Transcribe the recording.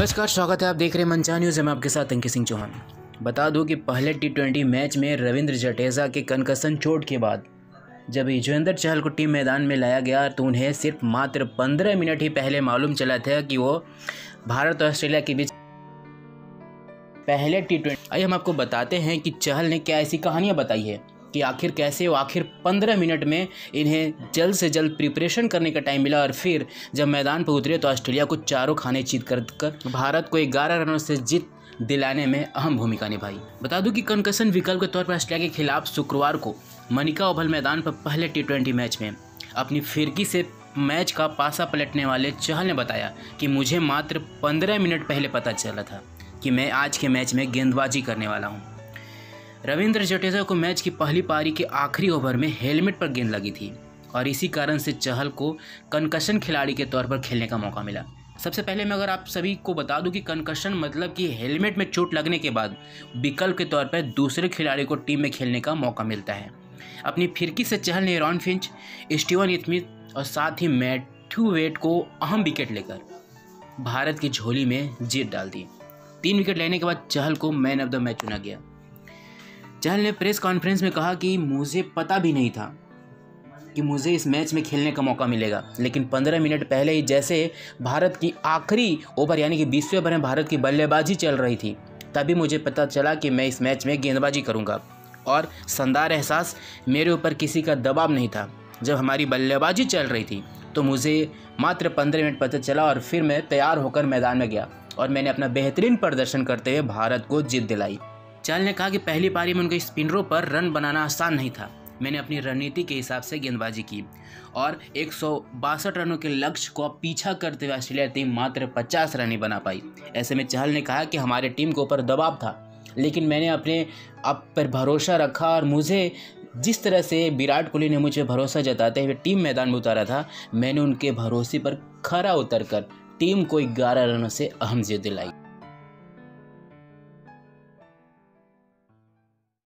नमस्कार, स्वागत है आप देख रहे हैं मंचा न्यूज़। मैं आपके साथ अंकित सिंह चौहान। बता दूँ कि पहले टी ट्वेंटी मैच में रविंद्र जडेजा के कनकसन चोट के बाद, जब युजवेंद्र चहल को टीम मैदान में लाया गया तो उन्हें सिर्फ़ मात्र पंद्रह मिनट ही पहले मालूम चला था कि वो भारत और ऑस्ट्रेलिया के बीच पहले टी ट्वेंटी आइए हम आपको बताते हैं कि चहल ने क्या ऐसी कहानियाँ बताई है। कि आखिर कैसे वो आखिर पंद्रह मिनट में इन्हें जल्द से जल्द प्रिपरेशन करने का टाइम मिला और फिर जब मैदान पर उतरे तो ऑस्ट्रेलिया को चारों खाने जीत कर भारत को ग्यारह रनों से जीत दिलाने में अहम भूमिका निभाई। बता दूँ कि कंकशन विकल्प के तौर पर ऑस्ट्रेलिया के खिलाफ शुक्रवार को मनिका ओवल मैदान पर पहले टी मैच में अपनी फिरकी से मैच का पासा पलटने वाले चहल ने बताया कि मुझे मात्र पंद्रह मिनट पहले पता चला था कि मैं आज के मैच में गेंदबाजी करने वाला हूँ। रविंद्र जडेजा को मैच की पहली पारी के आखिरी ओवर में हेलमेट पर गेंद लगी थी और इसी कारण से चहल को कनकशन खिलाड़ी के तौर पर खेलने का मौका मिला। सबसे पहले मैं अगर आप सभी को बता दूँ कि कनकशन मतलब कि हेलमेट में चोट लगने के बाद विकल्प के तौर पर दूसरे खिलाड़ी को टीम में खेलने का मौका मिलता है। अपनी फिरकी से चहल ने रॉन फिंच, स्टीवन स्मिथ और साथ ही मैथ्यू वेट को अहम विकेट लेकर भारत की झोली में जीत डाल दी। तीन विकेट लेने के बाद चहल को मैन ऑफ़ द मैच चुना गया। चहल ने प्रेस कॉन्फ्रेंस में कहा कि मुझे पता भी नहीं था कि मुझे इस मैच में खेलने का मौका मिलेगा। लेकिन पंद्रह मिनट पहले ही जैसे भारत की आखिरी ओवर, यानी कि बीसवें ओवर में भारत की बल्लेबाजी चल रही थी, तभी मुझे पता चला कि मैं इस मैच में गेंदबाजी करूँगा। और शानदार एहसास मेरे ऊपर किसी का दबाव नहीं था। जब हमारी बल्लेबाजी चल रही थी तो मुझे मात्र पंद्रह मिनट पता चला और फिर मैं तैयार होकर मैदान में गया और मैंने अपना बेहतरीन प्रदर्शन करते हुए भारत को जीत दिलाई। चहल ने कहा कि पहली पारी में उनके स्पिनरों पर रन बनाना आसान नहीं था। मैंने अपनी रणनीति के हिसाब से गेंदबाजी की और एक सौ बासठ रनों के लक्ष्य को पीछा करते हुए ऑस्ट्रेलिया टीम मात्र 50 रन ही बना पाई। ऐसे में चहल ने कहा कि हमारे टीम के ऊपर दबाव था, लेकिन मैंने अपने आप पर भरोसा रखा और मुझे जिस तरह से विराट कोहली ने मुझे भरोसा जताते हुए टीम मैदान में उतारा था, मैंने उनके भरोसे पर खरा उतर कर टीम को ग्यारह रनों से अहम जीत दिलाई।